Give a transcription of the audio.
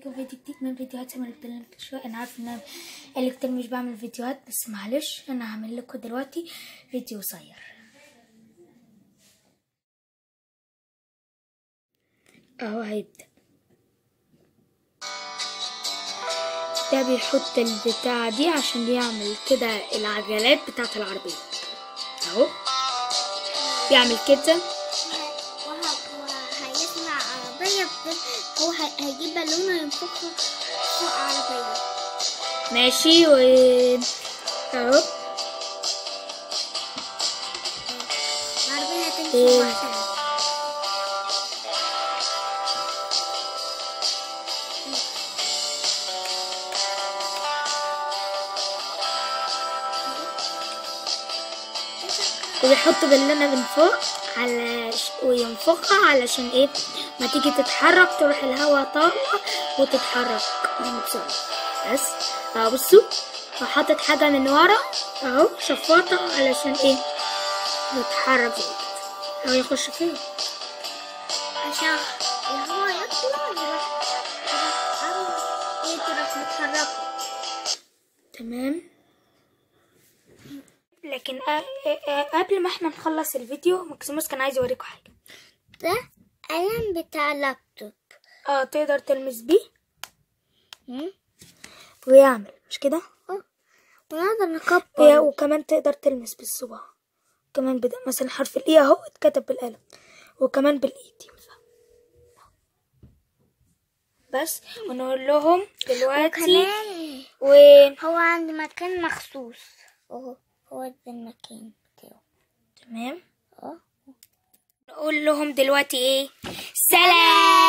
بيكم فيديو جديد من فيديوهات سمر البلان شوية أنا عارفه إن أنا اللي كتير مش بعمل فيديوهات بس معلش أنا هعمل لكم دلوقتي فيديو قصير. اهو هيبدأ ده بيحط البتاع دي عشان يعمل كده العجلات بتاعت العربية. أهو. يعمل كده. هو هيجيب بالونة ينفخها فوق عربية ماشي و اهو. العربية هتمشي. لوحدها وبيحط بالونه من فوق على وينفخها علشان إيه؟ ما تيجي تتحرك تروح الهوا طالعة وتتحرك. من بسرعة بس اهو بصوا وحاطط حاجة من ورا اهو شفاطة علشان إيه؟ يتحرك اهو يخش فين؟ عشان الهوا يطلع يروح يروح تمام. لكن آ- آ- آ- قبل ما إحنا نخلص الفيديو مكسيموس كان عايز يوريكم حاجة. ده قلم بتاع لابتوب آه تقدر تلمس بيه؟ ويعمل مش كده؟ ونقدر هي نكبر وكمان تقدر تلمس بالصباع كمان بدأ مثلا حرف الاي أهو اتكتب بالقلم. وكمان بالإيد. بس ونقول لهم دلوقتي وكمان و هو عند مكان مخصوص. أهو. هو ده المكان بتاعه تمام؟ أه. نقول لهم دلوقتي إيه؟ سلام!